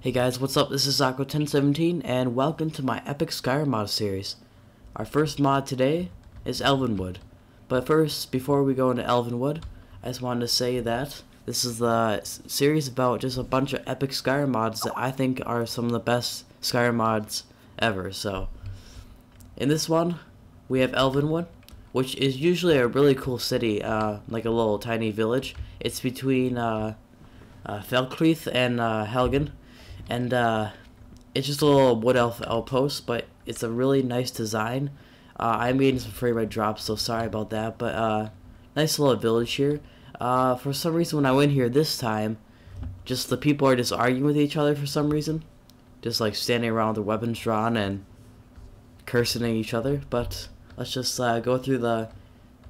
Hey guys, what's up? This is Zocko1017 and welcome to my Epic Skyrim mod series. Our first mod today is Elvenwood. But first, before we go into Elvenwood, I just wanted to say that this is the series about just a bunch of epic Skyrim mods that I think are some of the best Skyrim mods ever. So, in this one, we have Elvenwood, which is usually a really cool city, uh, like a little tiny village. It's between uh, uh, Falkreath and uh, Helgen and uh, it's just a little wood elf outpost, but it's a really nice design. Uh, I made some frame rate drops, so sorry about that, but uh, nice little village here. Uh, for some reason, when I went here this time, just the people are just arguing with each other for some reason, just like standing around with their weapons drawn and cursing at each other. But let's just uh, go through the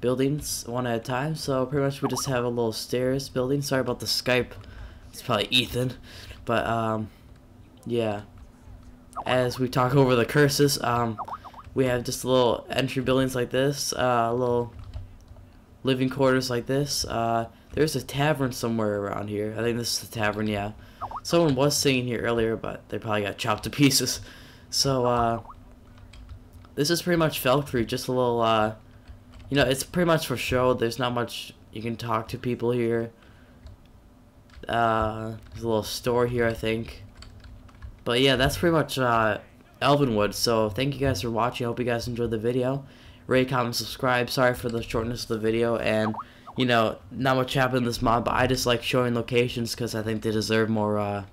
buildings one at a time. So pretty much we just have a little stairs building. Sorry about the Skype. It's probably Ethan, but um, yeah. As we talk over the curses, um, we have just little entry buildings like this, uh, little living quarters like this. Uh, there's a tavern somewhere around here. I think this is the tavern, yeah. Someone was singing here earlier, but they probably got chopped to pieces. So, uh, this is pretty much Falkreath, just a little, uh, you know, it's pretty much for show. There's not much, you can talk to people here. Uh, there's a little store here, I think. But yeah, that's pretty much uh, Elvenwood. So thank you guys for watching. I hope you guys enjoyed the video. Rate, comment, subscribe. Sorry for the shortness of the video. And, you know, not much happened in this mod. But I just like showing locations because I think they deserve more, uh,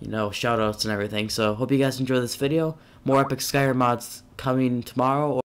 you know, shoutouts and everything. So hope you guys enjoy this video. More Epic Skyrim mods coming tomorrow.